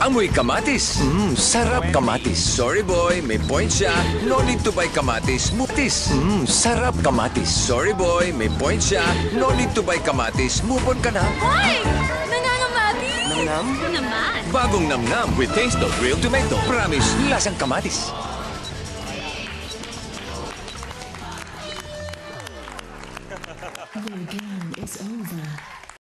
Amoy kamatis. Mmm, sarap kamatis. Sorry boy, may point siya. No need to buy kamatis. Mutis. Mmm, sarap kamatis. Sorry boy, may point siya. No need to buy kamatis. Move on ka na. Hoy! Nangangamati! Nangnam? Naman. Bagong namnam with taste of real tomato. Promise, lasang kamatis. Your game is over.